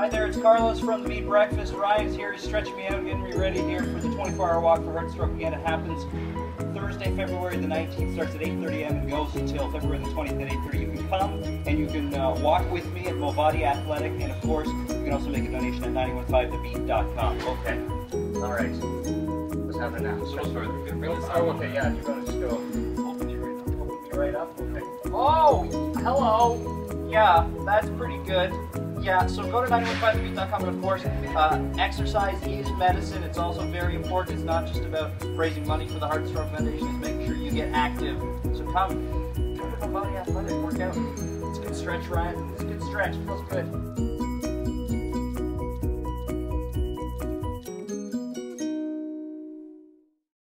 Hi there, it's Carlos from the Beat Breakfast. Ryan's here, he's stretching me out, getting me ready here for the 24-hour walk for Heart Stroke Again. It happens Thursday, February the 19th, starts at 8.30 a.m. and goes until February the 20th at 8.30. You can come and you can uh, walk with me at Movati Athletic, and of course, you can also make a donation at 915thebeat.com. Okay. All right. What's happening now? So sorry, they're good. Really Oh, okay, yeah, you're gonna just go open me right up. Open me right up. Okay. Oh, hello. Yeah, that's pretty good. Yeah, so go to 915thebeat.com and of course, uh, exercise is medicine. It's also very important. It's not just about raising money for the Heart and Stroke Foundation. It's making sure you get active. So come, come to Movati Athletic, work out. It's a good stretch, Ryan. It's a good stretch. Feels good.